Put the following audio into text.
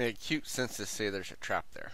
make cute sense to say there's a trap there.